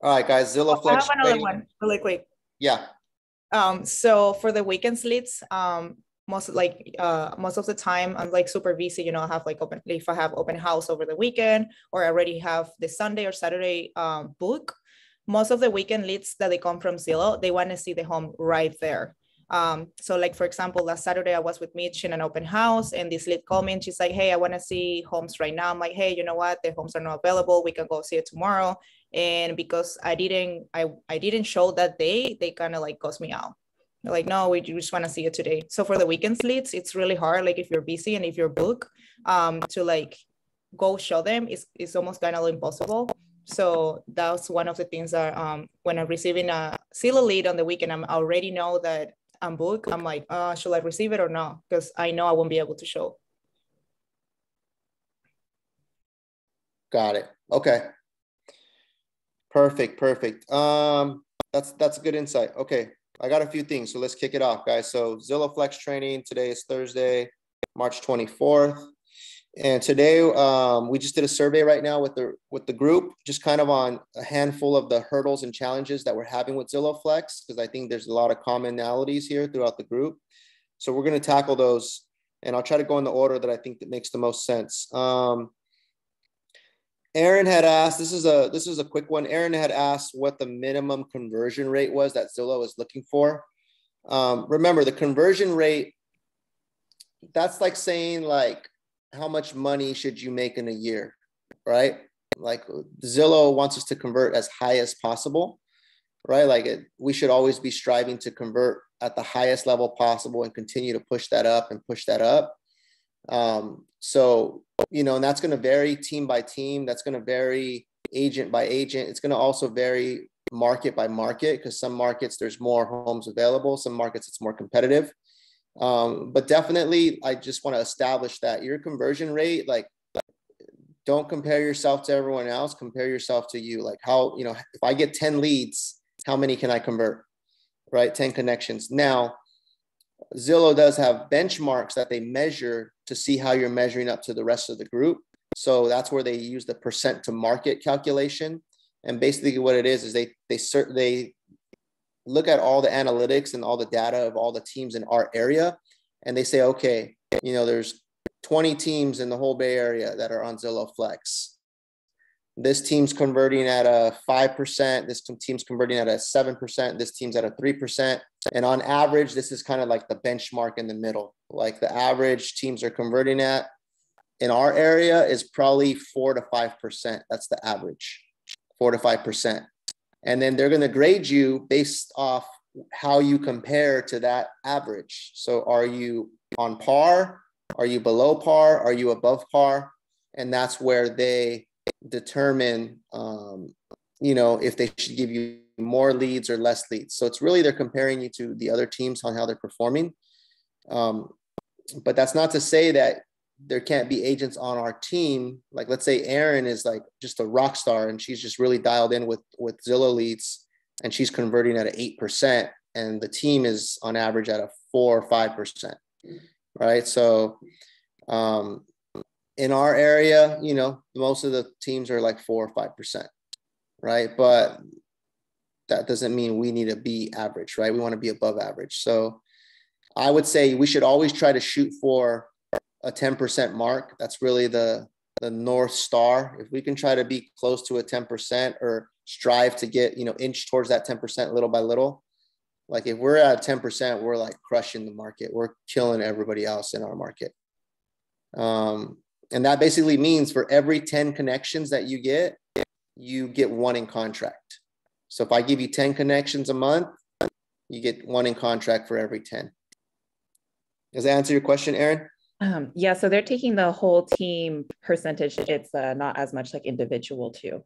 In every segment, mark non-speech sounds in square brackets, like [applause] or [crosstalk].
All right, guys. Zillow Flex. I have another trading. one really quick. Yeah. Um, so for the weekend leads, um, most like uh most of the time I'm like super busy, you know, I have like open if I have open house over the weekend or I already have the Sunday or Saturday um book. Most of the weekend leads that they come from Zillow, they want to see the home right there. Um, so like for example, last Saturday I was with Mitch in an open house and this lead called me and she's like, Hey, I want to see homes right now. I'm like, Hey, you know what? The homes are not available. We can go see it tomorrow. And because I didn't, I, I didn't show that day, they kind of like cost me out. They're like, no, we just want to see it today. So for the weekend leads, it's really hard. Like if you're busy and if you're booked, um, to like go show them it's, is almost kind of impossible. So that's one of the things that um, when I'm receiving a Zillow lead on the weekend, I'm already know that I'm booked, I'm like, uh, should I receive it or not? Because I know I won't be able to show. Got it. Okay. Perfect. Perfect. Um, that's that's a good insight. Okay. I got a few things. So let's kick it off, guys. So Zillow Flex training today is Thursday, March 24th. And today um, we just did a survey right now with the with the group, just kind of on a handful of the hurdles and challenges that we're having with Zillow Flex, because I think there's a lot of commonalities here throughout the group. So we're going to tackle those, and I'll try to go in the order that I think that makes the most sense. Um, Erin had asked. This is a this is a quick one. Erin had asked what the minimum conversion rate was that Zillow is looking for. Um, remember, the conversion rate. That's like saying like how much money should you make in a year, right? Like Zillow wants us to convert as high as possible, right? Like it, we should always be striving to convert at the highest level possible and continue to push that up and push that up. Um, so, you know, and that's going to vary team by team. That's going to vary agent by agent. It's going to also vary market by market because some markets there's more homes available, some markets it's more competitive. Um, but definitely, I just want to establish that your conversion rate, like, don't compare yourself to everyone else. Compare yourself to you. Like, how, you know, if I get 10 leads, how many can I convert? Right? 10 connections. Now, Zillow does have benchmarks that they measure to see how you're measuring up to the rest of the group. So that's where they use the percent to market calculation. And basically, what it is is they they cert they look at all the analytics and all the data of all the teams in our area and they say okay you know there's 20 teams in the whole bay area that are on zillow flex. This team's converting at a 5% this team's converting at a 7% this team's at a 3% and on average this is kind of like the benchmark in the middle. Like the average teams are converting at in our area is probably 4 to 5% that's the average. 4 to 5% and then they're going to grade you based off how you compare to that average. So are you on par? Are you below par? Are you above par? And that's where they determine, um, you know, if they should give you more leads or less leads. So it's really they're comparing you to the other teams on how they're performing. Um, but that's not to say that there can't be agents on our team. Like let's say Erin is like just a rock star and she's just really dialed in with with Zillow leads and she's converting at an eight percent and the team is on average at a four or five percent. Right. So um in our area, you know, most of the teams are like four or five percent. Right. But that doesn't mean we need to be average, right? We want to be above average. So I would say we should always try to shoot for a 10% mark. That's really the the north star. If we can try to be close to a 10% or strive to get, you know, inch towards that 10% little by little. Like if we're at 10%, we're like crushing the market. We're killing everybody else in our market. Um, and that basically means for every 10 connections that you get, you get one in contract. So if I give you 10 connections a month, you get one in contract for every 10. Does that answer your question, Erin? Um, yeah, so they're taking the whole team percentage. It's uh, not as much like individual too.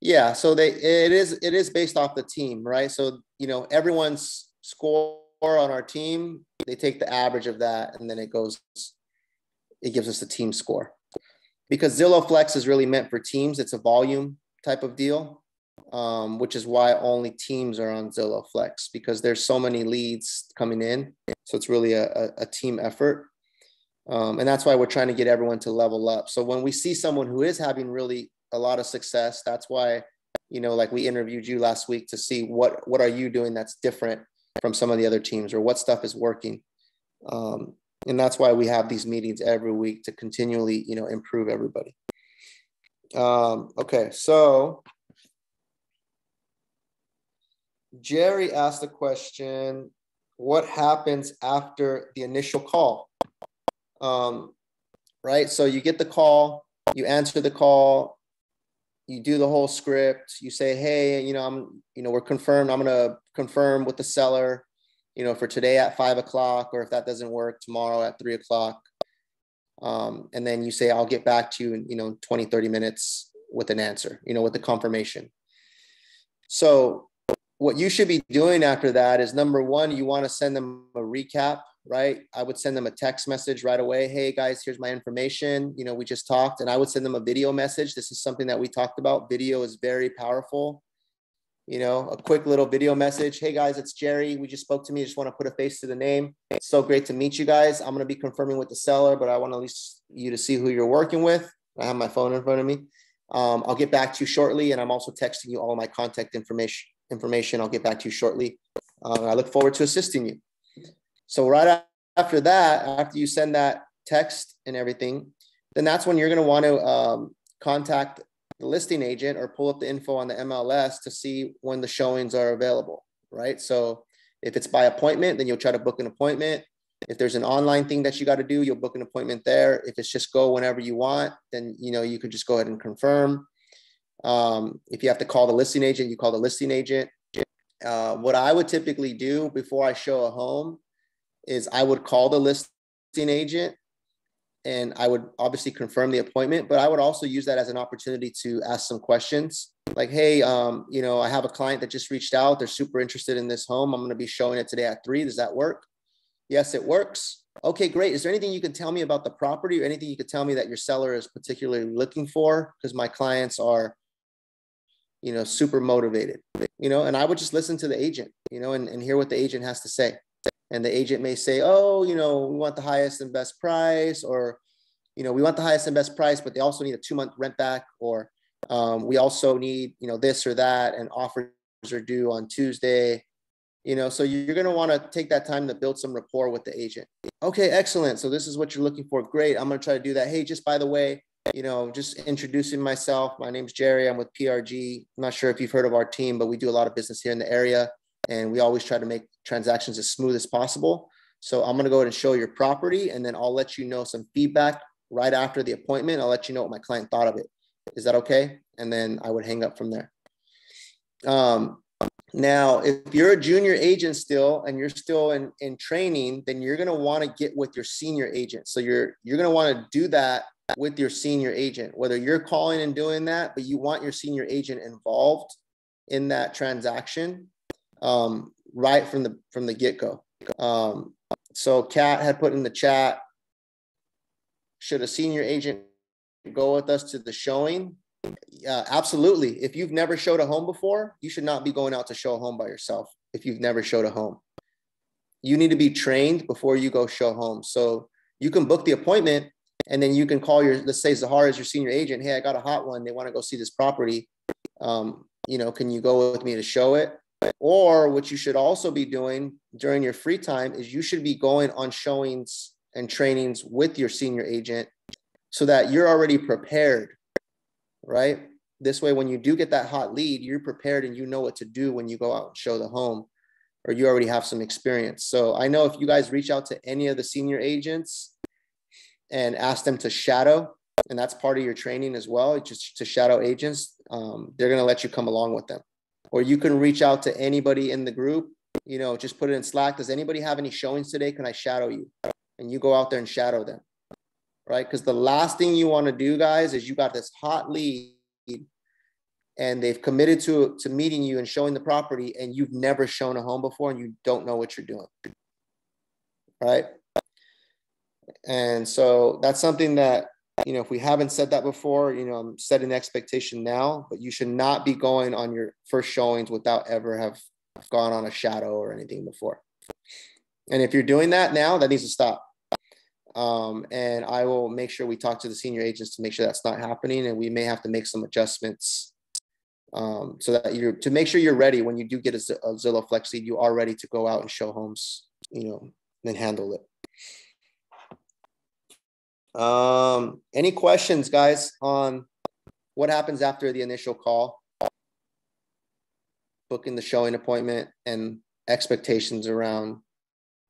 Yeah, so they it is it is based off the team, right? So you know everyone's score on our team. They take the average of that, and then it goes. It gives us the team score, because Zillow Flex is really meant for teams. It's a volume type of deal um, which is why only teams are on Zillow Flex because there's so many leads coming in. So it's really a, a, team effort. Um, and that's why we're trying to get everyone to level up. So when we see someone who is having really a lot of success. That's why, you know, like we interviewed you last week to see what what are you doing that's different from some of the other teams or what stuff is working. Um, and that's why we have these meetings every week to continually, you know, improve everybody. Um, okay, so Jerry asked the question, what happens after the initial call? Um, right? So you get the call, you answer the call, you do the whole script, you say, hey, you know, I'm, you know, we're confirmed. I'm gonna confirm with the seller, you know, for today at five o'clock, or if that doesn't work, tomorrow at three o'clock. Um, and then you say, I'll get back to you in, you know, 20, 30 minutes with an answer, you know, with the confirmation. So what you should be doing after that is number one, you want to send them a recap, right? I would send them a text message right away. Hey guys, here's my information. You know, we just talked, and I would send them a video message. This is something that we talked about. Video is very powerful. You know, a quick little video message. Hey guys, it's Jerry. We just spoke to me. I Just want to put a face to the name. It's so great to meet you guys. I'm going to be confirming with the seller, but I want at least you to see who you're working with. I have my phone in front of me. Um, I'll get back to you shortly, and I'm also texting you all my contact information information. I'll get back to you shortly. Uh, I look forward to assisting you. So right after that, after you send that text and everything, then that's when you're going to want to um, contact the listing agent or pull up the info on the MLS to see when the showings are available, right? So if it's by appointment, then you'll try to book an appointment. If there's an online thing that you got to do, you'll book an appointment there. If it's just go whenever you want, then you know you could just go ahead and confirm. Um, if you have to call the listing agent, you call the listing agent. Uh, what I would typically do before I show a home is I would call the listing agent and I would obviously confirm the appointment, but I would also use that as an opportunity to ask some questions like, hey, um, you know, I have a client that just reached out. They're super interested in this home. I'm going to be showing it today at three. Does that work? Yes, it works. Okay, great. Is there anything you can tell me about the property or anything you could tell me that your seller is particularly looking for? Because my clients are you know, super motivated, you know, and I would just listen to the agent, you know, and, and hear what the agent has to say. And the agent may say, oh, you know, we want the highest and best price, or, you know, we want the highest and best price, but they also need a two month rent back, or um, we also need, you know, this or that, and offers are due on Tuesday. You know, so you're going to want to take that time to build some rapport with the agent. Okay, excellent. So this is what you're looking for. Great. I'm going to try to do that. Hey, just by the way, you know, just introducing myself. My name's Jerry. I'm with PRG. I'm not sure if you've heard of our team, but we do a lot of business here in the area and we always try to make transactions as smooth as possible. So I'm going to go ahead and show your property and then I'll let you know some feedback right after the appointment. I'll let you know what my client thought of it. Is that okay? And then I would hang up from there. Um, now, if you're a junior agent still and you're still in, in training, then you're going to want to get with your senior agent. So you're you're going to want to do that with your senior agent, whether you're calling and doing that, but you want your senior agent involved in that transaction um, right from the from the get go. Um, so Kat had put in the chat, should a senior agent go with us to the showing? Absolutely. If you've never showed a home before, you should not be going out to show a home by yourself. If you've never showed a home, you need to be trained before you go show home. So you can book the appointment and then you can call your let's say Zahara is your senior agent. Hey, I got a hot one. They want to go see this property. Um, you know, can you go with me to show it? Or what you should also be doing during your free time is you should be going on showings and trainings with your senior agent so that you're already prepared, right? This way, when you do get that hot lead, you're prepared and you know what to do when you go out and show the home, or you already have some experience. So I know if you guys reach out to any of the senior agents, and ask them to shadow. And that's part of your training as well, just to shadow agents. Um, they're going to let you come along with them. Or you can reach out to anybody in the group, you know, just put it in Slack. Does anybody have any showings today? Can I shadow you? And you go out there and shadow them, right? Because the last thing you want to do, guys, is you got this hot lead and they've committed to, to meeting you and showing the property and you've never shown a home before and you don't know what you're doing, right? And so that's something that, you know, if we haven't said that before, you know, I'm setting expectation now, but you should not be going on your first showings without ever have gone on a shadow or anything before. And if you're doing that now, that needs to stop. Um, and I will make sure we talk to the senior agents to make sure that's not happening. And we may have to make some adjustments um, so that you're to make sure you're ready when you do get a, a Zillow Flex lead, you are ready to go out and show homes, you know, and handle it. Um, any questions, guys, on what happens after the initial call, booking the showing appointment, and expectations around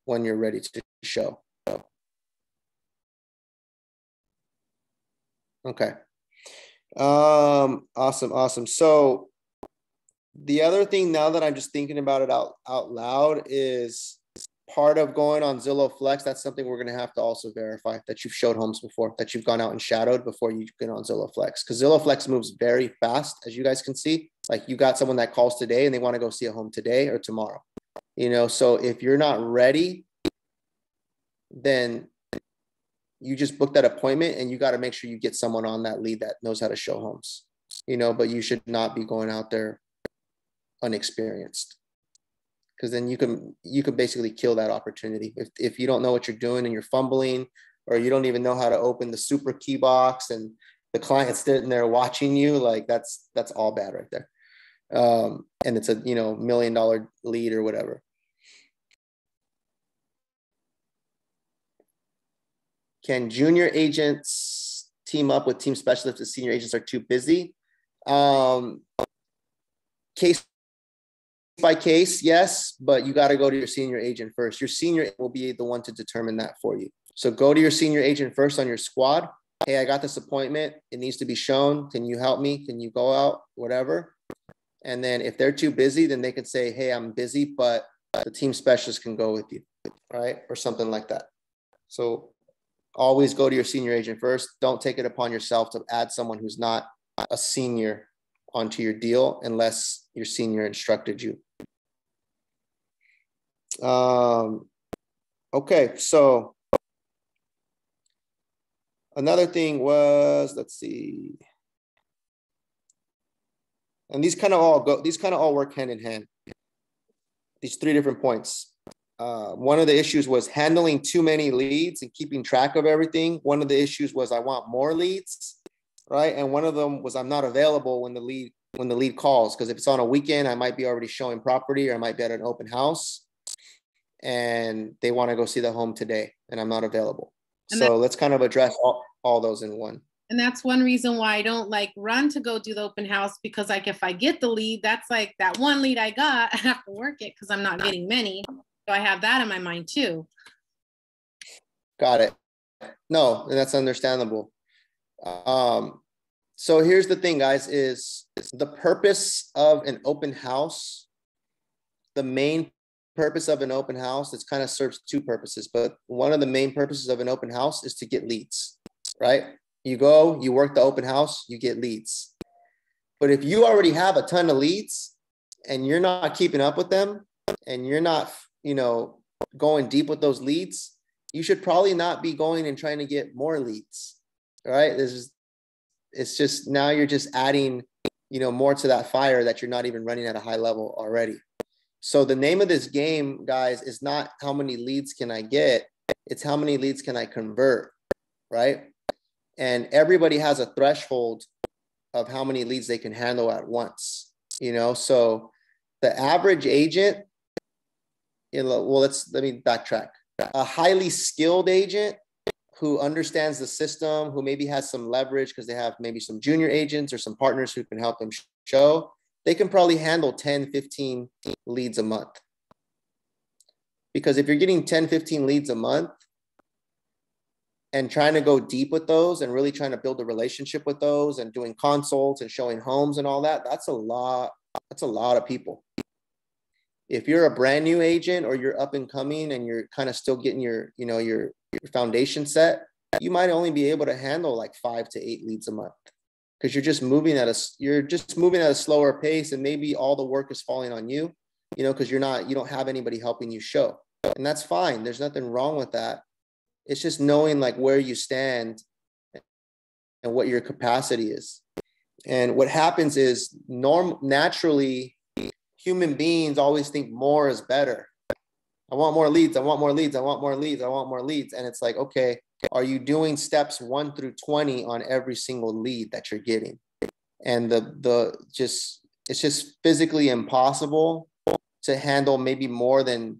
when you're ready to show? Okay. Um, awesome, awesome. So the other thing now that I'm just thinking about it out out loud is part of going on Zillow Flex. That's something we're gonna have to also verify that you've showed homes before, that you've gone out and shadowed before you get on Zillow Flex. Because Zillow Flex moves very fast, as you guys can see. Like you got someone that calls today and they want to go see a home today or tomorrow. You know, so if you're not ready, then you just book that appointment and you got to make sure you get someone on that lead that knows how to show homes you know but you should not be going out there unexperienced because then you can you could basically kill that opportunity. If, if you don't know what you're doing and you're fumbling or you don't even know how to open the Supra key box and the client's sitting there watching you like that's that's all bad right there. Um, and it's a you know million dollar lead or whatever. Can junior agents team up with team specialists if senior agents are too busy? Um, case by case, yes, but you got to go to your senior agent first. Your senior will be the one to determine that for you. So go to your senior agent first on your squad. Hey, I got this appointment. It needs to be shown. Can you help me? Can you go out? Whatever. And then if they're too busy, then they can say, Hey, I'm busy, but the team specialist can go with you, right? Or something like that. So always go to your senior agent first. Don't take it upon yourself to add someone who's not a senior onto your deal unless your senior instructed you. Um, okay, so another thing was, let's see. And these kind of all go, these kind of all work hand in hand. These three different points. Uh, one of the issues was handling too many leads and keeping track of everything. One of the issues was I want more leads, right? And one of them was I'm not available when the lead when the lead calls because if it's on a weekend, I might be already showing property or I might be at an open house, and they want to go see the home today, and I'm not available. And so let's kind of address all, all those in one. And that's one reason why I don't like run to go do the open house because like if I get the lead, that's like that one lead I got, [laughs] I have to work it because I'm not getting many. So I have that in my mind too. Got it. No, that's understandable. Um, so here's the thing, guys, is the purpose of an open house, the main purpose of an open house, it kind of serves two purposes, but one of the main purposes of an open house is to get leads, right? You go, you work the open house, you get leads. But if you already have a ton of leads and you're not keeping up with them and you're not you know, going deep with those leads, you should probably not be going and trying to get more leads. right This is, it's just now you're just adding, you know, more to that fire that you're not even running at a high level already. So the name of this game, guys, is not how many leads can I get, it's how many leads can I convert, right? And everybody has a threshold of how many leads they can handle at once, you know? So the average agent you know, well, let's let me backtrack. A highly skilled agent who understands the system, who maybe has some leverage because they have maybe some junior agents or some partners who can help them show, they can probably handle 10, 15 leads a month. Because if you're getting 10, 15 leads a month and trying to go deep with those and really trying to build a relationship with those and doing consults and showing homes and all that, that's a lot. That's a lot of people if you're a brand new agent or you're up and coming and you're kind of still getting your you know your, your foundation set you might only be able to handle like five to eight leads a month because you're just moving at a you're just moving at a slower pace and maybe all the work is falling on you you know because you're not you don't have anybody helping you show and that's fine there's nothing wrong with that it's just knowing like where you stand and what your capacity is and what happens is norm naturally human beings always think more is better. I want more leads. I want more leads. I want more leads. I want more leads. And it's like, okay, are you doing steps one through 20 on every single lead that you're getting? And the the just it's just physically impossible to handle maybe more than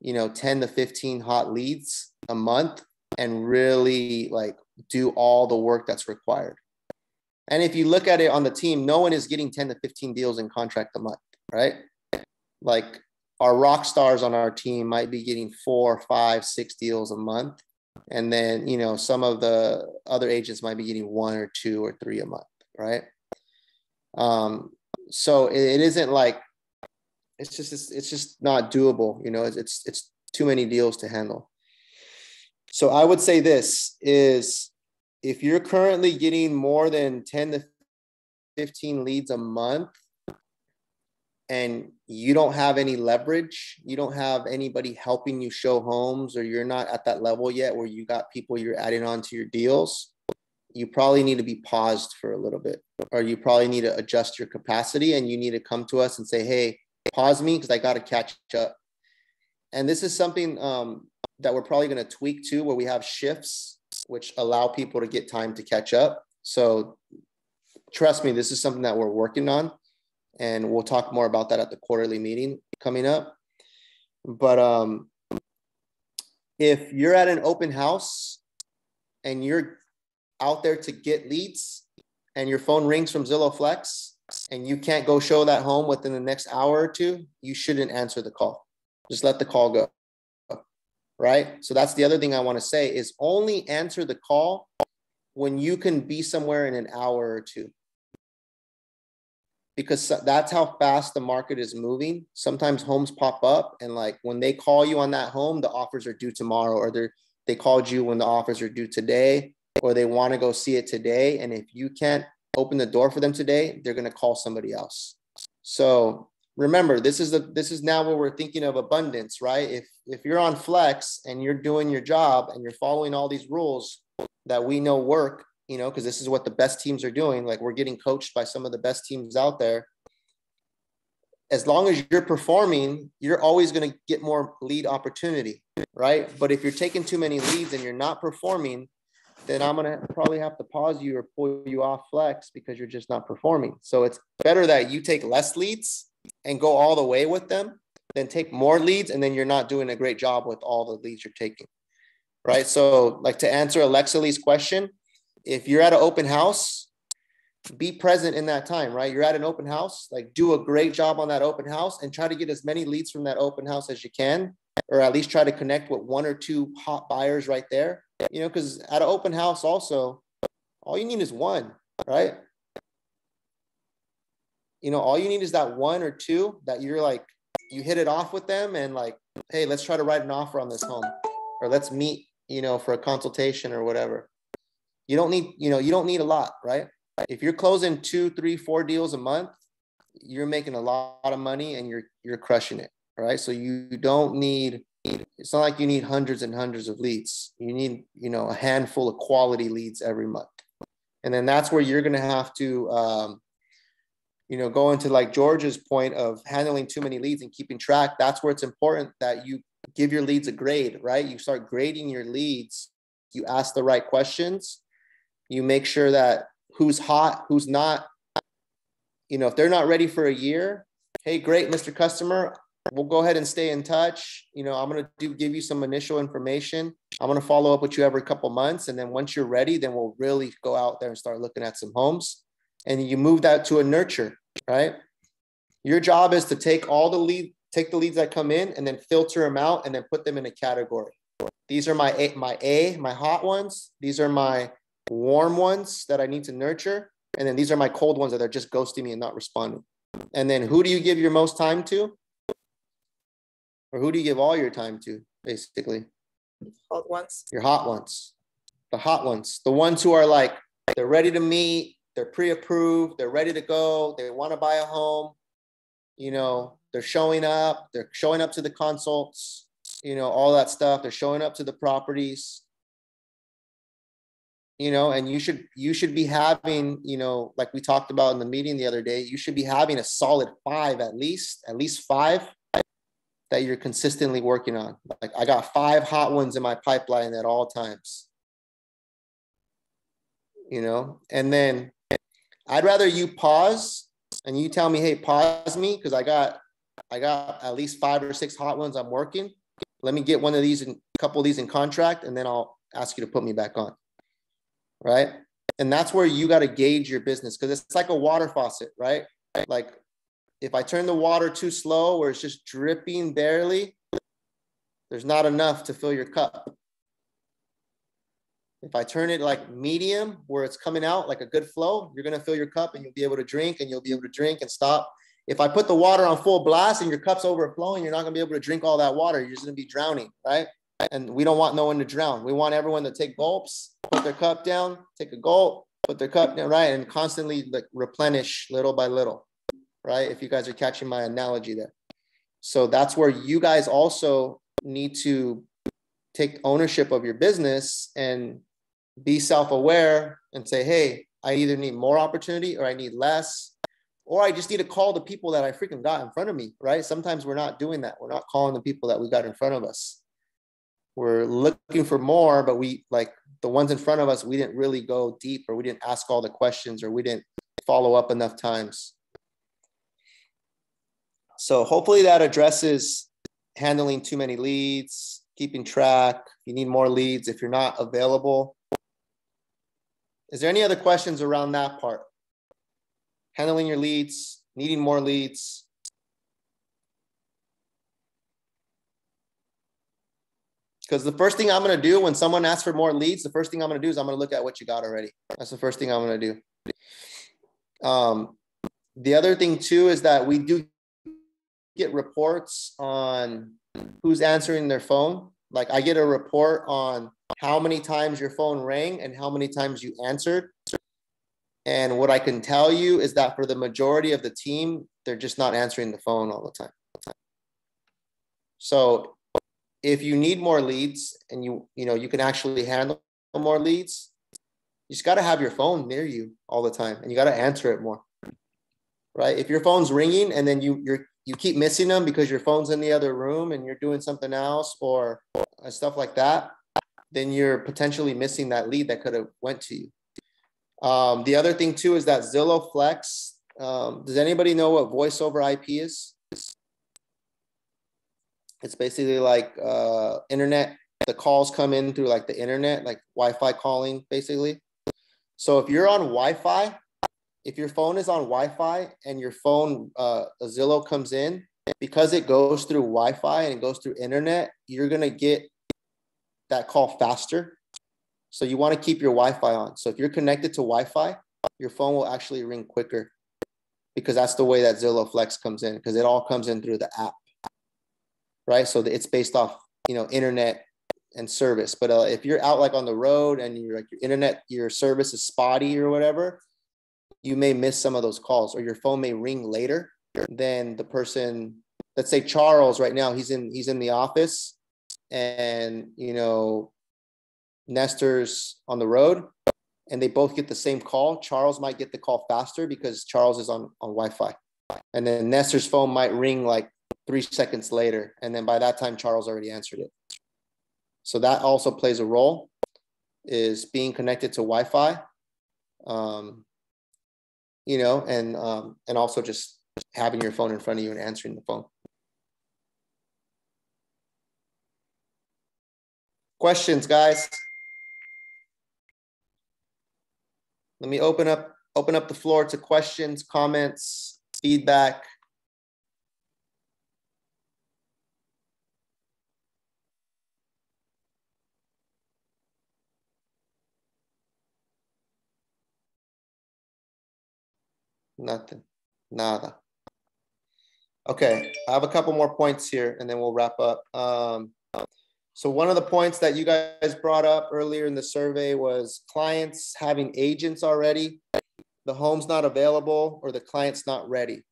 you know 10 to 15 hot leads a month and really like do all the work that's required. And if you look at it on the team, no one is getting 10 to 15 deals in contract a month, right? Like our rock stars on our team might be getting four, five, six deals a month. And then, you know, some of the other agents might be getting one or two or three a month, right? Um, so it, it isn't like it's just it's, it's just not doable, you know, it's, it's it's too many deals to handle. So I would say this is if you're currently getting more than 10 to 15 leads a month, and you don't have any leverage, you don't have anybody helping you show homes, or you're not at that level yet where you got people you're adding on to your deals, you probably need to be paused for a little bit, or you probably need to adjust your capacity and you need to come to us and say, hey, pause me because I got to catch up. And this is something um, that we're probably going to tweak too, where we have shifts which allow people to get time to catch up. So trust me, this is something that we're working on and we'll talk more about that at the quarterly meeting coming up. But um, if you're at an open house and you're out there to get leads and your phone rings from Zillow Flex and you can't go show that home within the next hour or two, you shouldn't answer the call. Just let the call go. Right. So that's the other thing I want to say is only answer the call when you can be somewhere in an hour or two because that's how fast the market is moving. Sometimes homes pop up and like when they call you on that home, the offers are due tomorrow or they they called you when the offers are due today or they want to go see it today and if you can't open the door for them today, they're going to call somebody else. So, remember, this is the this is now where we're thinking of abundance, right? If if you're on flex and you're doing your job and you're following all these rules that we know work you know, because this is what the best teams are doing. Like we're getting coached by some of the best teams out there. As long as you're performing, you're always going to get more lead opportunity, right? But if you're taking too many leads and you're not performing, then I'm going to probably have to pause you or pull you off flex because you're just not performing. So it's better that you take less leads and go all the way with them than take more leads and then you're not doing a great job with all the leads you're taking. Right. So, like to answer Alexa Lee's question, if you're at an open house, be present in that time, right? You're at an open house, like do a great job on that open house and try to get as many leads from that open house as you can, or at least try to connect with one or two hot buyers right there. You know, because at an open house, also, all you need is one, right? You know, all you need is that one or two that you're like, you hit it off with them and like, hey, let's try to write an offer on this home, or let's meet, you know, for a consultation or whatever you don't need you know you don't need a lot right? If you're closing two three four deals a month you're making a lot of money and you're you're crushing it right? So you don't need it's not like you need hundreds and hundreds of leads. You need you know a handful of quality leads every month. And then that's where you're going to have to um, you know go into like george's point of handling too many leads and keeping track. That's where it's important that you give your leads a grade right? You start grading your leads. You ask the right questions you make sure that who's hot, who's not. You know, if they're not ready for a year, hey, great, Mr. Customer, we'll go ahead and stay in touch. You know, I'm gonna do give you some initial information. I'm gonna follow up with you every couple months, and then once you're ready, then we'll really go out there and start looking at some homes. And you move that to a nurture, right? Your job is to take all the lead, take the leads that come in, and then filter them out, and then put them in a category. These are my A, my A, my hot ones. These are my warm ones that I need to nurture. And then these are my cold ones that are just ghosting me and not responding. And then who do you give your most time to? Or who do you give all your time to, basically? Hot ones. Your hot ones. The hot ones. The ones who are like, they're ready to meet, they're pre-approved, they're ready to go, they want to buy a home, you know, they're showing up, they're showing up to the consults, you know, all that stuff. They're showing up to the properties you know and you should you should be having you know like we talked about in the meeting the other day you should be having a solid five at least at least five that you're consistently working on like i got five hot ones in my pipeline at all times you know, and then I'd rather you pause and you tell me, hey, pause me because I got I got at least five or six hot ones I'm working. Let me get one of these and a couple of these in contract, and then I'll ask you to put me back on. Right. And that's where you got to gauge your business because it's like a water faucet, right? Like if I turn the water too slow or it's just dripping barely, there's not enough to fill your cup. If I turn it like medium where it's coming out like a good flow, you're going to fill your cup and you'll be able to drink and you'll be able to drink and stop. If I put the water on full blast and your cup's overflowing, you're not going to be able to drink all that water. You're just going to be drowning, right? And we don't want no one to drown. We want everyone to take gulps, put their cup down, take a gulp, put their cup down, right? And constantly like replenish little by little, right? If you guys are catching my analogy there. So that's where you guys also need to take ownership of your business and be self-aware and say, hey, I either need more opportunity or I need less, or I just need to call the people that I freaking got in front of me, right? Sometimes we're not doing that. We're not calling the people that we got in front of us we're looking for more, but we like the ones in front of us, we didn't really go deep or we didn't ask all the questions or we didn't follow up enough times. So hopefully that addresses handling too many leads, keeping track. You need more leads if you're not available. Is there any other questions around that part? Handling your leads, needing more leads. Because the first thing I'm going to do when someone asks for more leads, the first thing I'm going to do is I'm going to look at what you got already. That's the first thing I'm going to do. Um, the other thing too is that we do get reports on who's answering their phone. Like I get a report on how many times your phone rang and how many times you answered. And what I can tell you is that for the majority of the team, they're just not answering the phone all the time. So if you need more leads and you you know you can actually handle more leads you just got to have your phone near you all the time and you got to answer it more right? If your phone's ringing and then you you're you keep missing them because your phone's in the other room and you're doing something else or uh, stuff like that then you're potentially missing that lead that could have went to you. Um, the other thing too is that zillow flex um, does anybody know what voice over ip is it's basically like uh, internet. The calls come in through like the internet, like Wi-Fi calling, basically. So if you're on Wi-Fi, if your phone is on Wi-Fi and your phone uh, Zillow comes in, because it goes through Wi-Fi and it goes through internet, you're gonna get that call faster. So you want to keep your Wi-Fi on. So if you're connected to Wi-Fi, your phone will actually ring quicker because that's the way that Zillow Flex comes in because it all comes in through the app right? So it's based off, you know, internet and service. But uh, if you're out like on the road and you're like your internet, your service is spotty or whatever, you may miss some of those calls or your phone may ring later than the person. Let's say Charles right now, he's in he's in the office and you know Nestor's on the road and they both get the same call. Charles might get the call faster because Charles is on, on Wi-Fi. And then Nestor's phone might ring like three seconds later. And then by that time, Charles already answered it. So that also plays a role is being connected to Wi-Fi, um, you know, and, um, and also just having your phone in front of you and answering the phone. Questions, guys? Let me open up open up the floor to questions, comments, feedback. Nothing. Nada. Okay, I have a couple more points here and then we'll wrap up. Um, so one of the points that you guys brought up earlier in the survey was clients having agents already. The home's not available or the client's not ready.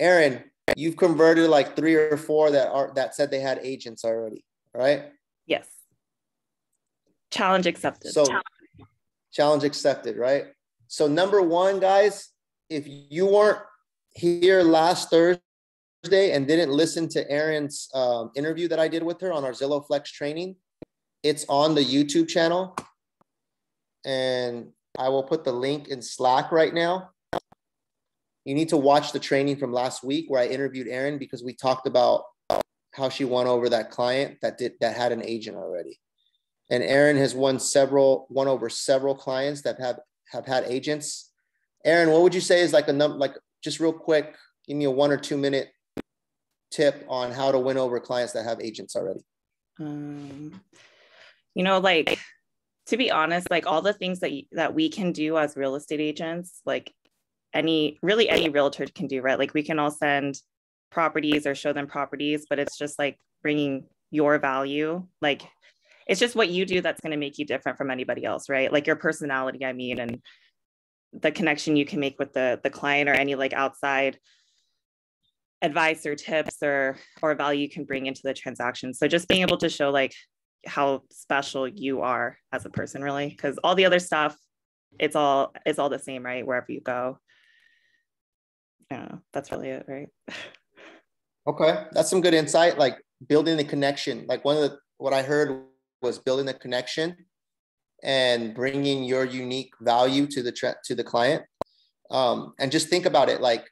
Erin, you've converted like three or four that are that said they had agents already, right? Yes. Challenge accepted. So challenge accepted, right? So number one, guys, if you weren't here last Thursday and didn't listen to Erin's um, interview that I did with her on our Zillow Flex training, it's on the YouTube channel. And I will put the link in Slack right now. You need to watch the training from last week where I interviewed Erin because we talked about how she won over that client that did that had an agent already. And Erin has won several, won over several clients that have have had agents. Erin, what would you say is like a number, like just real quick, give me a one or two minute tip on how to win over clients that have agents already? Um, you know, like to be honest, like all the things that that we can do as real estate agents, like any really any realtor can do, right? Like we can all send properties or show them properties, but it's just like bringing your value, like it's just what you do that's going to make you different from anybody else, right? Like your personality, I mean, and the connection you can make with the the client or any like outside advice or tips or or value you can bring into the transaction. So just being able to show like how special you are as a person really because all the other stuff it's all it's all the same right wherever you go. Yeah that's really it right? Okay that's some good insight like building the connection. Like one of the what i heard was building the connection and bringing your unique value to the tra- to the client. Um, and just think about it like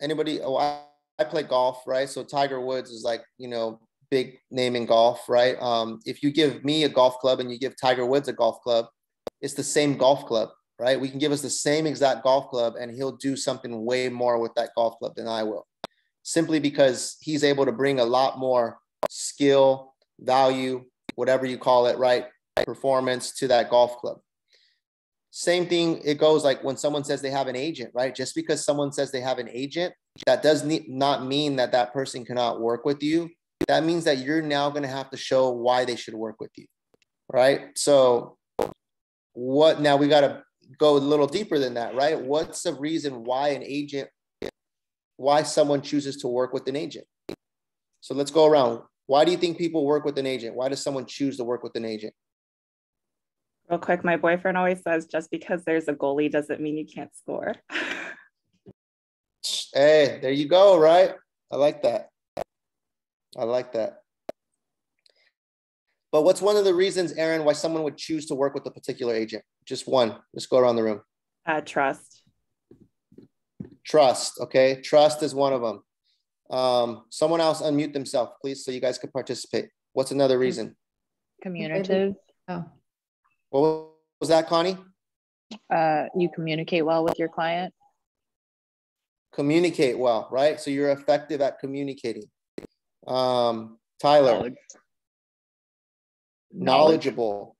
anybody oh I, I play golf right? So tiger woods is like you know big name in golf right? Um, if you give me a golf club and you give tiger woods a golf club it's the same golf club right? We can give us the same exact golf club and he'll do something way more with that golf club than i will. Simply because he's able to bring a lot more skill value whatever you call it right performance to that golf club same thing, it goes like when someone says they have an agent, right? Just because someone says they have an agent, that does not mean that that person cannot work with you. That means that you're now going to have to show why they should work with you, right? So, what now we got to go a little deeper than that, right? What's the reason why an agent, why someone chooses to work with an agent? So, let's go around. Why do you think people work with an agent? Why does someone choose to work with an agent? Real quick, my boyfriend always says just because there's a goalie doesn't mean you can't score. [laughs] hey, there you go, right? I like that. I like that. But what's one of the reasons, Erin, why someone would choose to work with a particular agent? Just one. Let's go around the room. Uh, trust. Trust. Okay. Trust is one of them. Um, someone else unmute themselves, please, so you guys can participate. What's another reason? Communicative. Oh. What was that, Connie? Uh, you communicate well with your client. Communicate well, right? So you're effective at communicating. Um, Tyler. Knowledge. Knowledgeable.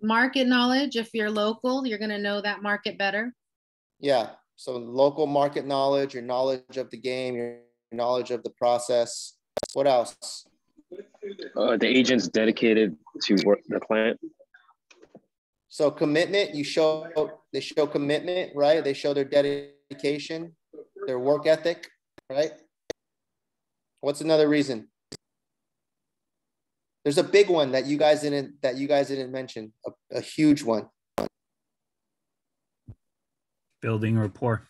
Market knowledge. If you're local, you're going to know that market better. Yeah. So local market knowledge, your knowledge of the game, your knowledge of the process. What else? Uh, the agent's dedicated to work the client. So commitment, you show they show commitment, right? They show their dedication, their work ethic, right? What's another reason? There's a big one that you guys didn't that you guys didn't mention, a, a huge one. Building rapport.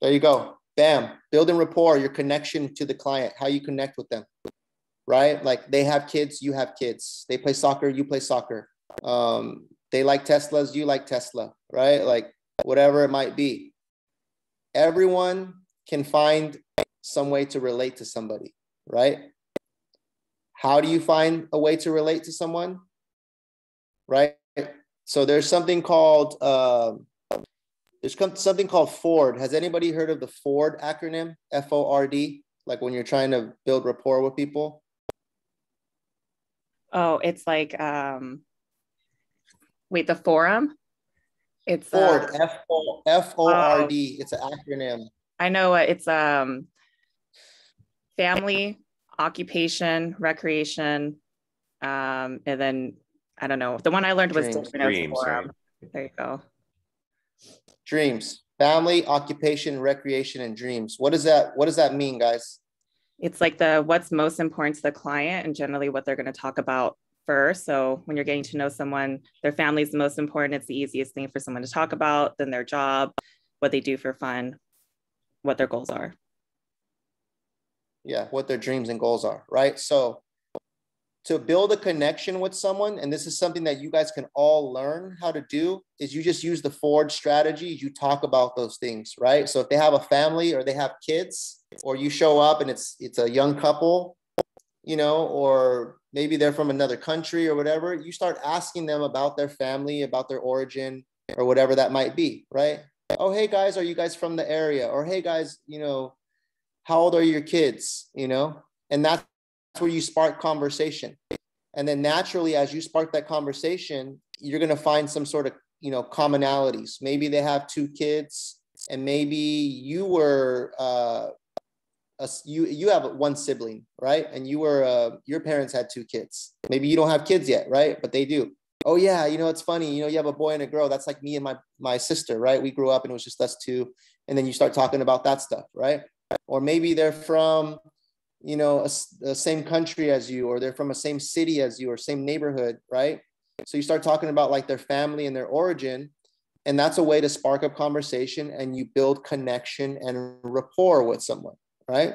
There you go. Bam. Building rapport, your connection to the client, how you connect with them. Right? Like they have kids, you have kids. They play soccer, you play soccer um, they like Teslas, you like Tesla, right? Like whatever it might be. Everyone can find some way to relate to somebody, right? How do you find a way to relate to someone? Right? So there's something called uh, there's something called Ford. Has anybody heard of the Ford acronym? F O R D. Like when you're trying to build rapport with people. Oh, it's like um, Wait, the forum? It's Ford, uh, F O F O R D. It's an acronym. I know it's um family, occupation, recreation, um, and then I don't know. The one I learned was Dreams. Dreams right? There you go. Dreams, family, occupation, recreation, and dreams. What does that What does that mean, guys? It's like the what's most important to the client and generally what they're going to talk about first. So when you're getting to know someone, their family is the most important. It's the easiest thing for someone to talk about, then their job, what they do for fun, what their goals are. Yeah, what their dreams and goals are, right? So to build a connection with someone, and this is something that you guys can all learn how to do, is you just use the Ford strategy. You talk about those things, right? So if they have a family or they have kids, or you show up and it's it's a young couple, you know, or maybe they're from another country or whatever, you start asking them about their family, about their origin, or whatever that might be, right? Oh, hey guys, are you guys from the area? Or hey guys, you know, how old are your kids? You know, and that's where you spark conversation. And then naturally, as you spark that conversation, you're going to find some sort of, you know, commonalities. Maybe they have two kids, and maybe you were, uh, a, you you have one sibling, right? And you were, uh, your parents had two kids. Maybe you don't have kids yet, right? But they do. Oh yeah, you know it's funny. You know you have a boy and a girl. That's like me and my my sister, right? We grew up and it was just us two. And then you start talking about that stuff, right? Or maybe they're from you know, the same country as you, or they're from the same city as you, or same neighborhood, right? So you start talking about like their family and their origin, and that's a way to spark up conversation and you build connection and rapport with someone, right?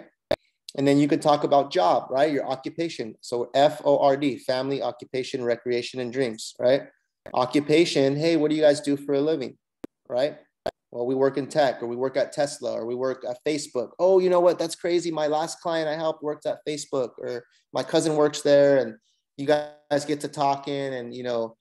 And then you can talk about job, right? Your occupation. So F O R D, family, occupation, recreation, and dreams, right? Occupation, hey, what do you guys do for a living, right? well, we work in tech or we work at Tesla or we work at Facebook. Oh, you know what? That's crazy. My last client I helped worked at Facebook or my cousin works there and you guys get to talking and, you know,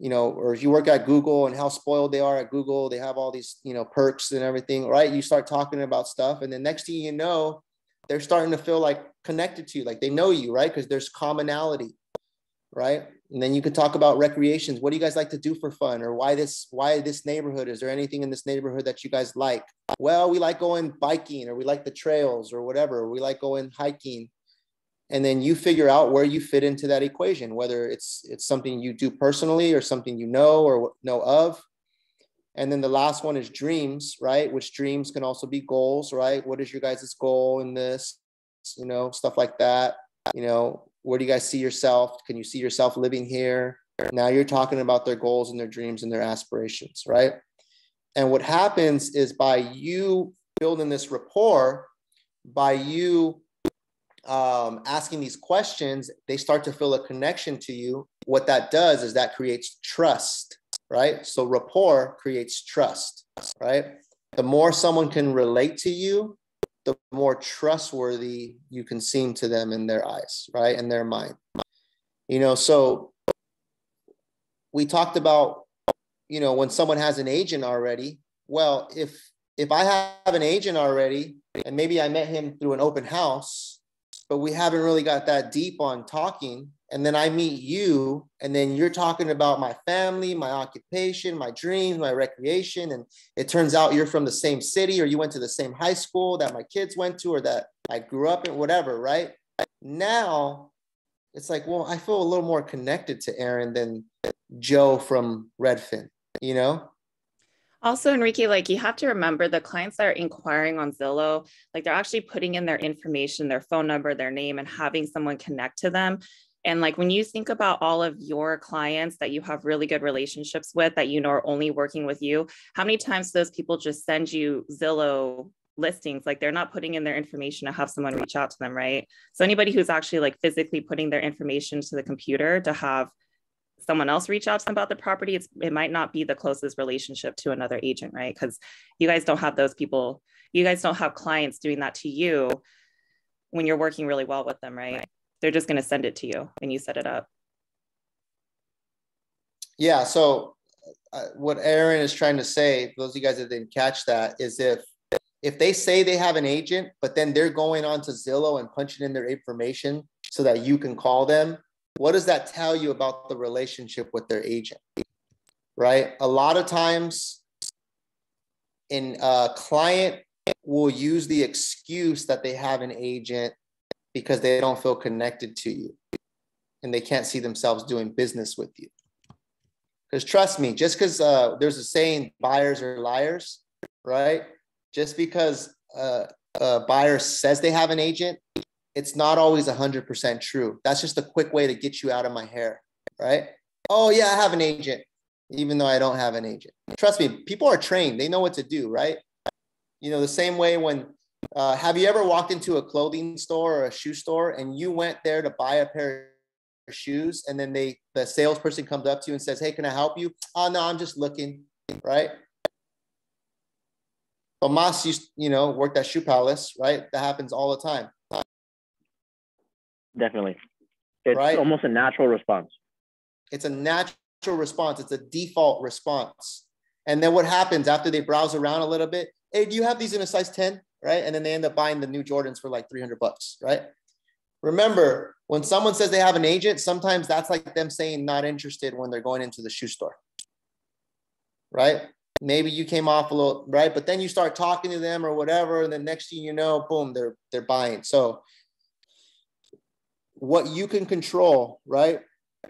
you know, or if you work at Google and how spoiled they are at Google, they have all these, you know, perks and everything, right? You start talking about stuff and the next thing you know, they're starting to feel like connected to you, like they know you, right? Because there's commonality, right? and then you could talk about recreations what do you guys like to do for fun or why this why this neighborhood is there anything in this neighborhood that you guys like well we like going biking or we like the trails or whatever we like going hiking and then you figure out where you fit into that equation whether it's it's something you do personally or something you know or know of and then the last one is dreams right which dreams can also be goals right what is your guys' goal in this you know stuff like that you know where do you guys see yourself? Can you see yourself living here? Now you're talking about their goals and their dreams and their aspirations, right? And what happens is by you building this rapport, by you um, asking these questions, they start to feel a connection to you. What that does is that creates trust, right? So rapport creates trust, right? The more someone can relate to you, the more trustworthy you can seem to them in their eyes, right? In their mind. You know, so we talked about, you know, when someone has an agent already, well, if if I have an agent already and maybe I met him through an open house, but we haven't really got that deep on talking, and then I meet you, and then you're talking about my family, my occupation, my dreams, my recreation, and it turns out you're from the same city or you went to the same high school that my kids went to or that I grew up in, whatever, right? Now it's like, well, I feel a little more connected to Erin than Joe from Redfin, you know? Also, Enrique, like you have to remember the clients that are inquiring on Zillow, like they're actually putting in their information, their phone number, their name, and having someone connect to them. And like when you think about all of your clients that you have really good relationships with that you know are only working with you, how many times those people just send you Zillow listings? Like they're not putting in their information to have someone reach out to them, right? So anybody who's actually like physically putting their information to the computer to have someone else reach out to them about the property, it's, it might not be the closest relationship to another agent, right? Because you guys don't have those people, you guys don't have clients doing that to you when you're working really well with them, right? they're just going to send it to you and you set it up. Yeah. So uh, what Erin is trying to say, those of you guys that didn't catch that, is if if they say they have an agent, but then they're going on to Zillow and punching in their information so that you can call them, what does that tell you about the relationship with their agent? Right. A lot of times, in a uh, client will use the excuse that they have an agent because they don't feel connected to you and they can't see themselves doing business with you. Because trust me, just because uh, there's a saying buyers are liars, right? Just because uh, a buyer says they have an agent, it's not always 100% true. That's just a quick way to get you out of my hair, right? Oh, yeah, I have an agent, even though I don't have an agent. Trust me, people are trained, they know what to do, right? You know, the same way when uh, have you ever walked into a clothing store or a shoe store and you went there to buy a pair of shoes and then they the salesperson comes up to you and says, Hey, can I help you? Oh no, I'm just looking, right? Tomas used, you know, worked at Shoe Palace, right? That happens all the time. Definitely. It's Right. almost a natural response. It's a natural response. It's a default response. And then what happens after they browse around a little bit? Hey, do you have these in a size 10? Right. And then they end up buying the new Jordans for like 300 bucks. Right. Remember, when someone says they have an agent, sometimes that's like them saying not interested when they're going into the shoe store. Right. Maybe you came off a little right, but then you start talking to them or whatever, and then next thing you know, boom, they're they're buying. So what you can control, right?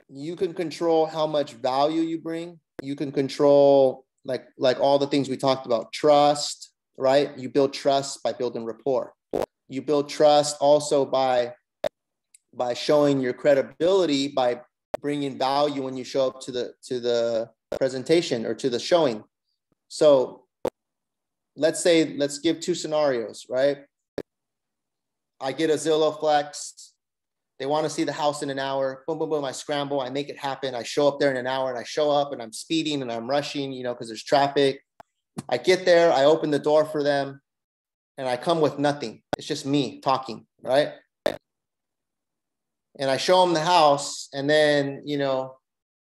you can control how much value you bring. You can control like like all the things we talked about trust right? You build trust by building rapport. You build trust also by by showing your credibility by bringing value when you show up to the to the presentation or to the showing. So let's say let's give two scenarios right? I get a zillow flex they want to see the house in an hour. Boom, boom, boom. I scramble. I make it happen. I show up there in an hour and I show up and I'm speeding and I'm rushing, you know, because there's traffic. I get there. I open the door for them and I come with nothing. It's just me talking, right? And I show them the house. And then, you know,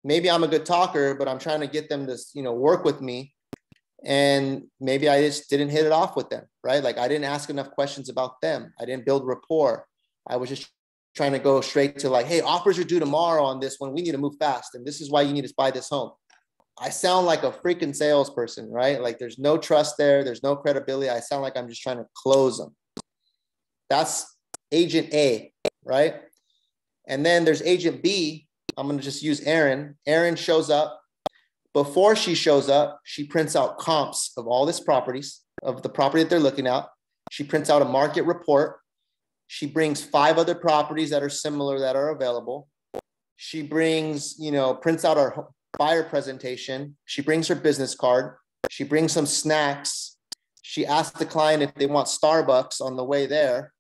maybe I'm a good talker, but I'm trying to get them to, you know, work with me. And maybe I just didn't hit it off with them, right? Like I didn't ask enough questions about them. I didn't build rapport. I was just trying to go straight to like, hey, offers are due tomorrow on this one. We need to move fast. And this is why you need to buy this home. I sound like a freaking salesperson, right? Like there's no trust there, there's no credibility. I sound like I'm just trying to close them. That's agent A, right? And then there's agent B. I'm going to just use Erin. Erin shows up. Before she shows up, she prints out comps of all these properties, of the property that they're looking at. She prints out a market report she brings five other properties that are similar that are available. She brings, you know, prints out our buyer presentation. She brings her business card. She brings some snacks. She asks the client if they want Starbucks on the way there.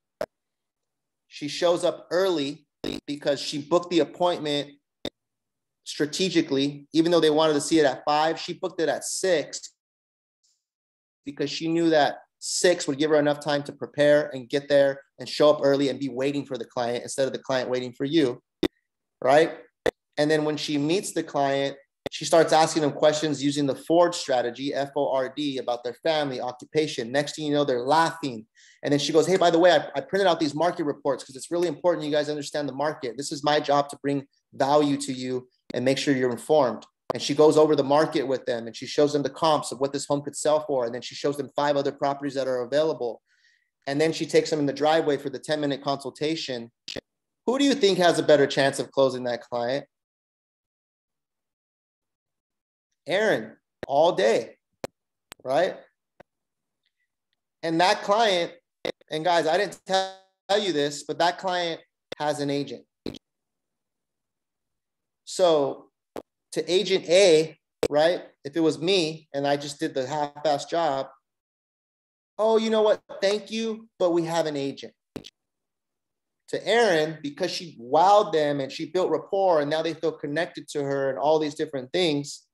She shows up early because she booked the appointment strategically, even though they wanted to see it at five, she booked it at six because she knew that Six would give her enough time to prepare and get there and show up early and be waiting for the client instead of the client waiting for you. Right. And then when she meets the client, she starts asking them questions using the Ford strategy, F O R D, about their family, occupation. Next thing you know, they're laughing. And then she goes, Hey, by the way, I, I printed out these market reports because it's really important you guys understand the market. This is my job to bring value to you and make sure you're informed and she goes over the market with them and she shows them the comps of what this home could sell for and then she shows them five other properties that are available. And then she takes them in the driveway for the 10 minute consultation. Who do you think has a better chance of closing that client? Erin all day right? And that client and guys i didn't tell you this but that client has an agent. So to agent A, right? If it was me and I just did the half-ass job, oh, you know what? Thank you, but we have an agent. To Erin, because she wowed them and she built rapport and now they feel connected to her and all these different things.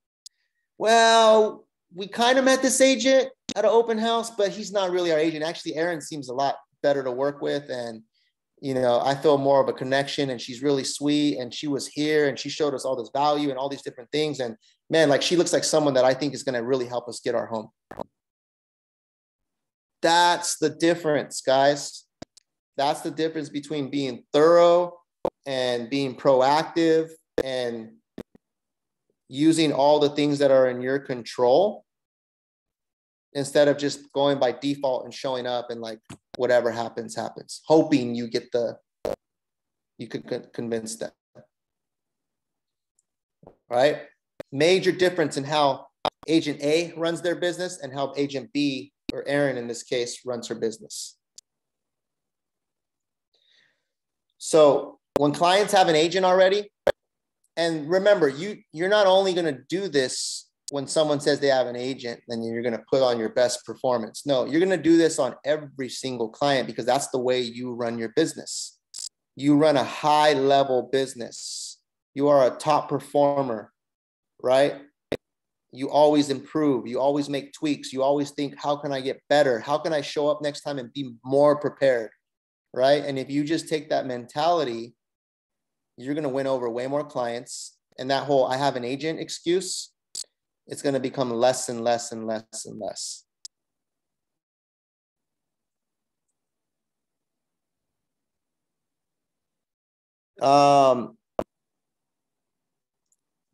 Well, we kind of met this agent at an open house, but he's not really our agent. Actually, Erin seems a lot better to work with and you know, I feel more of a connection and she's really sweet and she was here and she showed us all this value and all these different things. And man, like she looks like someone that I think is going to really help us get our home. That's the difference, guys. That's the difference between being thorough and being proactive and using all the things that are in your control instead of just going by default and showing up and like whatever happens happens. Hoping you get the you could convince them. Right? Major difference in how agent a runs their business and how agent b or erin in this case runs her business. So when clients have an agent already and remember you you're not only going to do this when someone says they have an agent, then you're going to put on your best performance. No, you're going to do this on every single client because that's the way you run your business. You run a high level business. You are a top performer, right? You always improve. You always make tweaks. You always think, how can I get better? How can I show up next time and be more prepared? Right. And if you just take that mentality, you're going to win over way more clients. And that whole I have an agent excuse, it's going to become less and less and less and less. Um,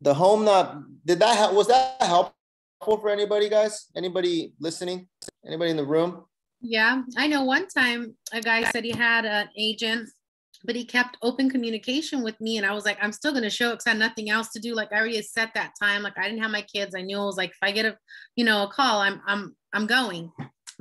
the home not did that help? Was that helpful for anybody, guys? Anybody listening? Anybody in the room? Yeah, I know one time a guy said he had an agent, but he kept open communication with me. And I was like, I'm still going to show because I had nothing else to do. Like I already set that time. Like I didn't have my kids. I knew it was like, if I get a, you know, a call, I'm, I'm, I'm going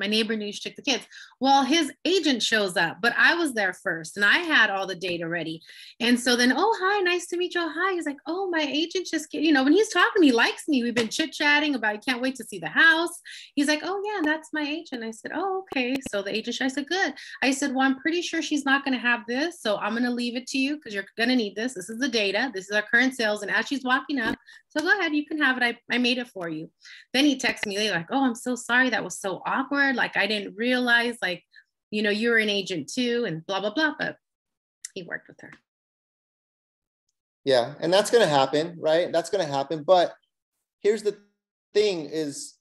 my neighbor knew she took the kids. Well, his agent shows up, but I was there first and I had all the data ready. And so then, oh, hi, nice to meet you. Oh, hi. He's like, oh, my agent just, you know, when he's talking, he likes me. We've been chit chatting about, I can't wait to see the house. He's like, oh, yeah, that's my agent. I said, oh, okay. So the agent, I said, good. I said, well, I'm pretty sure she's not going to have this. So I'm going to leave it to you because you're going to need this. This is the data. This is our current sales. And as she's walking up, so go ahead, you can have it. I, I made it for you. Then he texted me later, like, oh, I'm so sorry. That was so awkward. Like, I didn't realize, like, you know, you're an agent too, and blah, blah, blah. But he worked with her. Yeah. And that's going to happen, right? That's going to happen. But here's the thing is,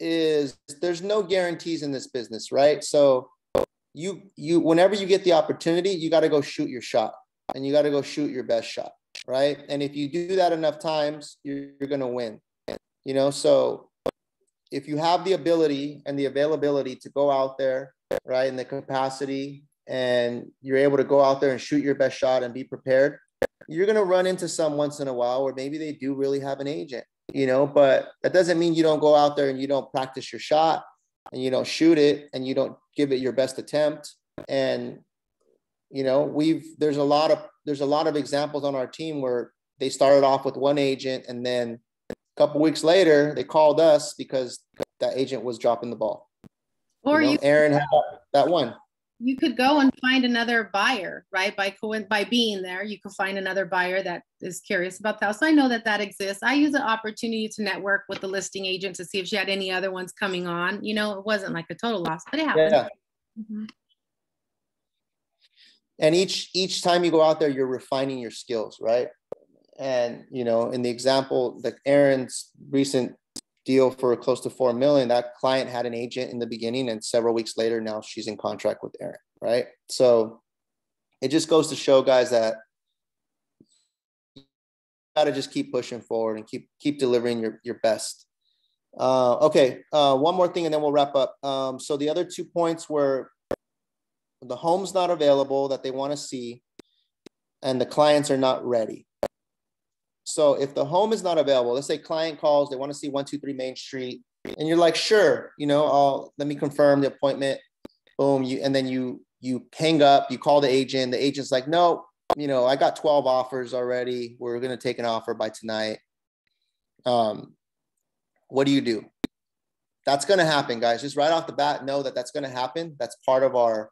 is there's no guarantees in this business, right? So you, you, whenever you get the opportunity, you got to go shoot your shot and you got to go shoot your best shot right? And if you do that enough times, you're, you're going to win. You know, so if you have the ability and the availability to go out there, right, and the capacity, and you're able to go out there and shoot your best shot and be prepared, you're going to run into some once in a while where maybe they do really have an agent, you know, but that doesn't mean you don't go out there and you don't practice your shot and you don't shoot it and you don't give it your best attempt. And, you know, we've, there's a lot of there's a lot of examples on our team where they started off with one agent and then a couple weeks later they called us because that agent was dropping the ball. Or you, know, you Erin had that one. You could go and find another buyer, right? By by being there, you could find another buyer that is curious about the house. I know that that exists. I use an opportunity to network with the listing agent to see if she had any other ones coming on. You know, it wasn't like a total loss, but it happened. Yeah. Mm-hmm and each each time you go out there you're refining your skills right? And you know in the example that erin's recent deal for close to 4 million that client had an agent in the beginning and several weeks later now she's in contract with aaron right? So it just goes to show guys that you got to just keep pushing forward and keep keep delivering your your best. Uh, okay uh, one more thing and then we'll wrap up. Um, so the other two points were the home's not available that they want to see, and the clients are not ready. So if the home is not available, let's say client calls, they want to see 123 Main Street, and you're like, sure, you know, I'll let me confirm the appointment. Boom, you and then you you hang up, you call the agent, the agent's like, no, you know, I got 12 offers already. We're gonna take an offer by tonight. Um, what do you do? That's gonna happen, guys. Just right off the bat, know that that's gonna happen. That's part of our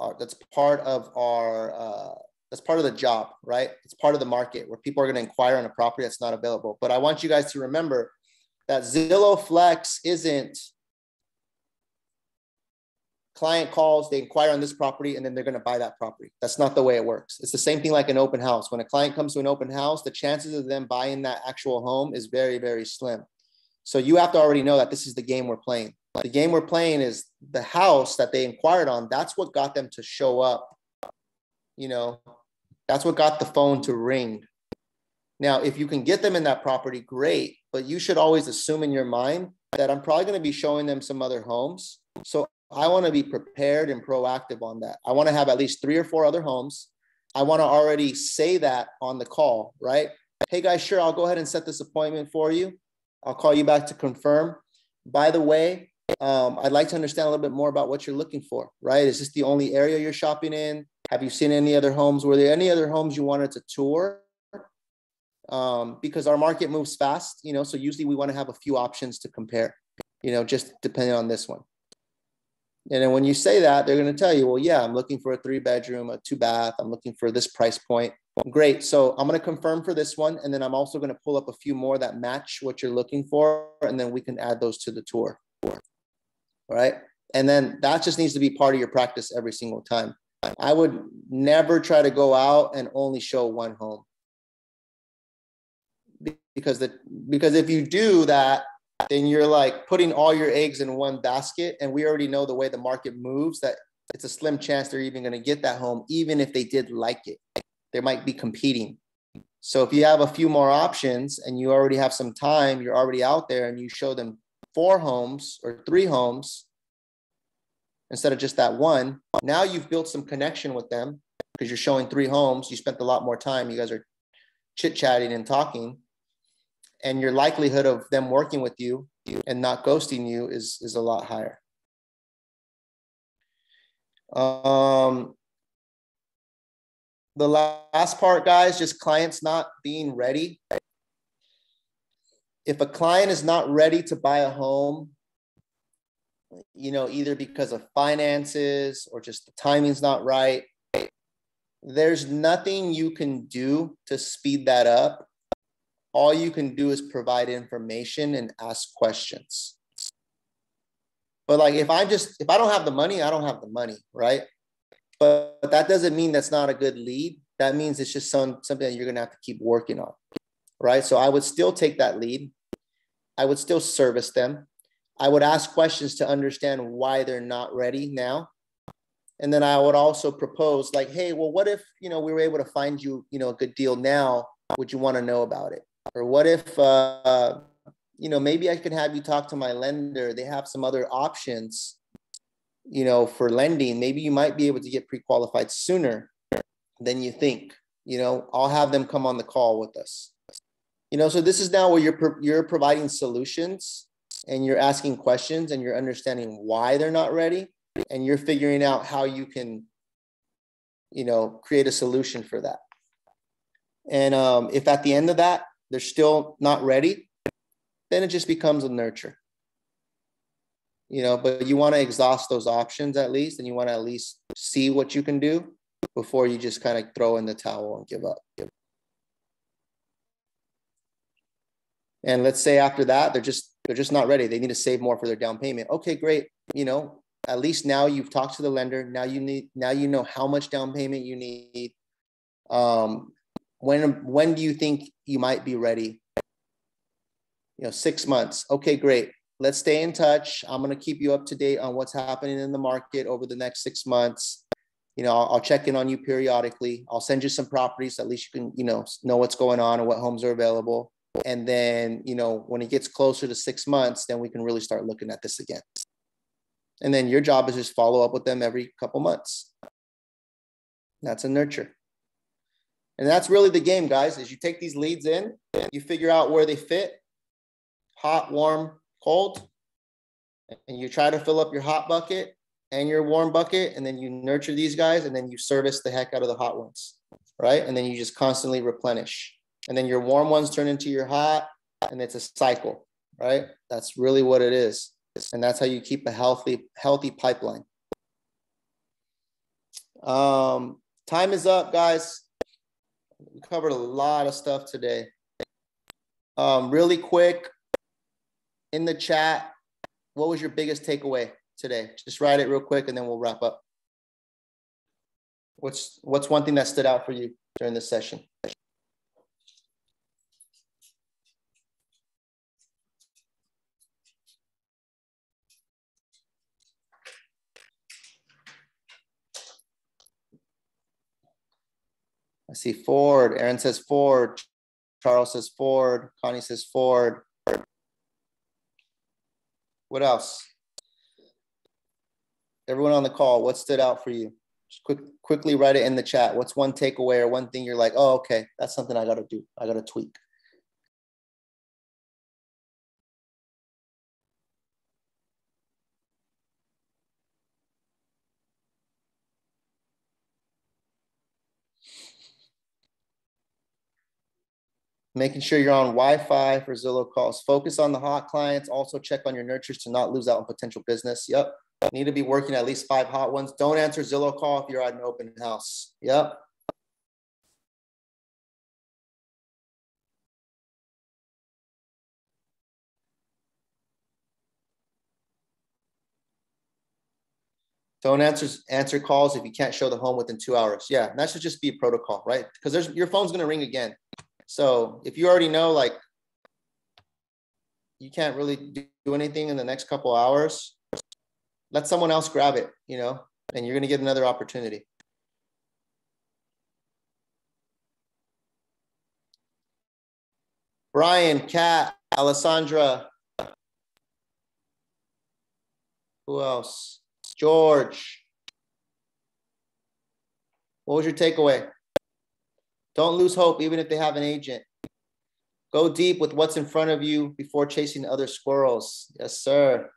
our, that's part of our uh, that's part of the job, right? It's part of the market where people are going to inquire on a property that's not available. But I want you guys to remember that Zillow Flex isn't client calls, they inquire on this property, and then they're going to buy that property. That's not the way it works. It's the same thing like an open house. When a client comes to an open house, the chances of them buying that actual home is very, very slim. So you have to already know that this is the game we're playing. The game we're playing is the house that they inquired on. That's what got them to show up. You know, that's what got the phone to ring. Now, if you can get them in that property, great. But you should always assume in your mind that I'm probably going to be showing them some other homes. So I want to be prepared and proactive on that. I want to have at least three or four other homes. I want to already say that on the call, right? Hey guys, sure, I'll go ahead and set this appointment for you. I'll call you back to confirm. By the way, um, I'd like to understand a little bit more about what you're looking for, right? Is this the only area you're shopping in? Have you seen any other homes? Were there any other homes you wanted to tour? Um, because our market moves fast, you know, so usually we want to have a few options to compare, you know, just depending on this one. And then when you say that, they're going to tell you, well, yeah, I'm looking for a three bedroom, a two bath. I'm looking for this price point. Great. So I'm going to confirm for this one. And then I'm also going to pull up a few more that match what you're looking for. And then we can add those to the tour. Right. And then that just needs to be part of your practice every single time. I would never try to go out and only show one home. Because the because if you do that, then you're like putting all your eggs in one basket. And we already know the way the market moves that it's a slim chance they're even going to get that home, even if they did like it. They might be competing. So if you have a few more options and you already have some time, you're already out there and you show them four homes or three homes instead of just that one, now you've built some connection with them because you're showing three homes. You spent a lot more time. You guys are chit chatting and talking and your likelihood of them working with you and not ghosting you is is a lot higher. Um, the last part, guys, just clients not being ready. If a client is not ready to buy a home, you know, either because of finances or just the timing's not right, there's nothing you can do to speed that up all you can do is provide information and ask questions. But like if I just if I don't have the money, I don't have the money, right? But, but that doesn't mean that's not a good lead. That means it's just some something that you're gonna have to keep working on, right? So I would still take that lead. I would still service them. I would ask questions to understand why they're not ready now. And then I would also propose, like, hey, well, what if you know we were able to find you, you know, a good deal now? Would you want to know about it? Or what if, uh, you know, maybe I could have you talk to my lender. They have some other options, you know, for lending. Maybe you might be able to get pre-qualified sooner than you think. You know, I'll have them come on the call with us. You know, so this is now where you're you're providing solutions and you're asking questions and you're understanding why they're not ready and you're figuring out how you can you know create a solution for that and um, if at the end of that they're still not ready, then it just becomes a nurture. You know, but you want to exhaust those options at least, and you want to at least see what you can do before you just kind of throw in the towel and give up. And let's say after that, they're just they're just not ready. They need to save more for their down payment. Okay, great. You know, at least now you've talked to the lender. Now you need now you know how much down payment you need. Um, when when do you think you might be ready you know six months okay great let's stay in touch i'm going to keep you up to date on what's happening in the market over the next six months you know I'll, I'll, check in on you periodically i'll send you some properties at least you can you know know what's going on and what homes are available and then you know when it gets closer to six months then we can really start looking at this again and then your job is just follow up with them every couple months that's a nurture and that's really the game, guys, is you take these leads in, you figure out where they fit, hot, warm, cold, and you try to fill up your hot bucket and your warm bucket, and then you nurture these guys, and then you service the heck out of the hot ones, right? And then you just constantly replenish. And then your warm ones turn into your hot, and it's a cycle, right? That's really what it is. And that's how you keep a healthy, healthy pipeline. Um, time is up, guys we covered a lot of stuff today. Um, really quick, in the chat, what was your biggest takeaway today? Just write it real quick and then we'll wrap up. What's what's one thing that stood out for you during this session? See Ford. Erin says Ford. Charles says Ford. Connie says Ford. What else? Everyone on the call, what stood out for you? Just quick, quickly write it in the chat. What's one takeaway or one thing you're like, oh, okay, that's something I got to do. I got to tweak. Making sure you're on Wi-Fi for Zillow calls. Focus on the hot clients. Also check on your nurtures to not lose out on potential business. Yep. need to be working at least five hot ones. Don't answer Zillow call if you're at an open house. Yep. Don't answer answer calls if you can't show the home within two hours. Yeah, that should just be a protocol, right? Because your phone's gonna ring again. So if you already know like you can't really do anything in the next couple hours, let someone else grab it, you know, and you're gonna get another opportunity. Brian, Kat, Alessandra. Who else? George. What was your takeaway? Don't lose hope, even if they have an agent. Go deep with what's in front of you before chasing other squirrels. Yes, sir.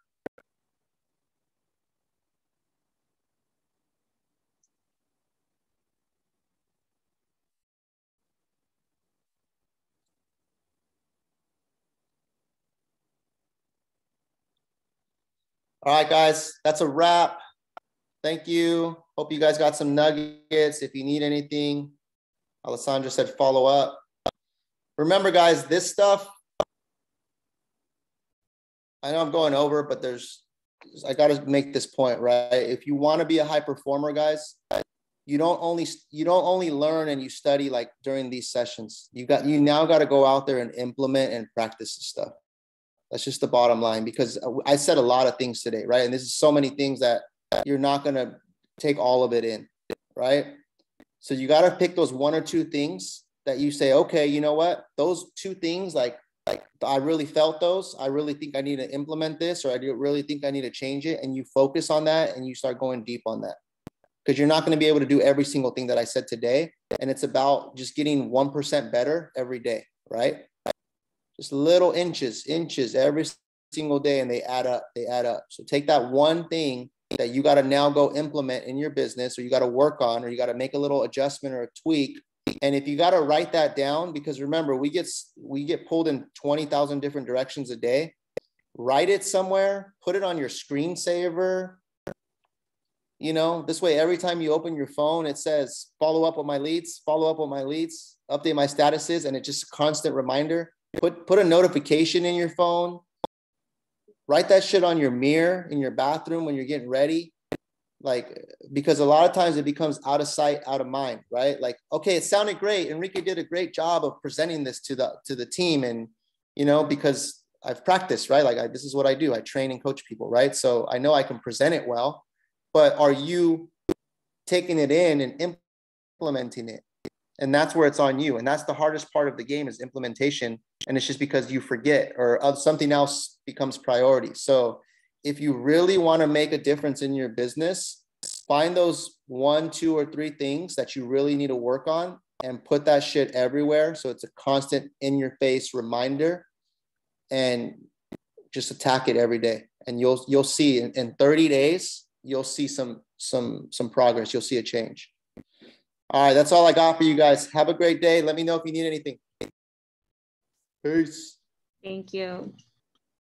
All right, guys, that's a wrap. Thank you. Hope you guys got some nuggets. If you need anything, Alessandra said follow up. Remember, guys, this stuff, I know I'm going over, but there's, I got to make this point, right? If you want to be a high performer, guys, you don't only you don't only learn and you study like during these sessions. You got you now got to go out there and implement and practice this stuff. That's just the bottom line because I said a lot of things today, right? And this is so many things that you're not going to take all of it in, right? So you got to pick those one or two things that you say, okay, you know what? Those two things, like, like I really felt those. I really think I need to implement this, or I really think I need to change it. And you focus on that and you start going deep on that because you're not going to be able to do every single thing that I said today. And it's about just getting 1% better every day, right? just little inches, inches every single day, and they add up. They add up. So take that one thing that you got to now go implement in your business, or you got to work on, or you got to make a little adjustment or a tweak. And if you got to write that down, because remember, we get we get pulled in twenty thousand different directions a day. Write it somewhere. Put it on your screensaver. You know, this way, every time you open your phone, it says follow up with my leads, follow up with my leads, update my statuses, and it's just a constant reminder Put put a notification in your phone. Write that shit on your mirror in your bathroom when you're getting ready. Like because a lot of times it becomes out of sight, out of mind, right? Like, okay, it sounded great. Enrique did a great job of presenting this to the to the team. And you know, because I've practiced, right? Like I, this is what I do. I train and coach people, right? So I know I can present it well, but are you taking it in and implementing it? And that's where it's on you. And that's the hardest part of the game is implementation. And it's just because you forget or something else becomes priority. So if you really want to make a difference in your business find those one two or three things that you really need to work on and put that shit everywhere. So it's a constant in your face reminder and just attack it every day. And you'll you'll see in, in 30 days you'll see some some some progress. You'll see a change all right, that's all I got for you guys. Have a great day. Let me know if you need anything. Peace. Thank you.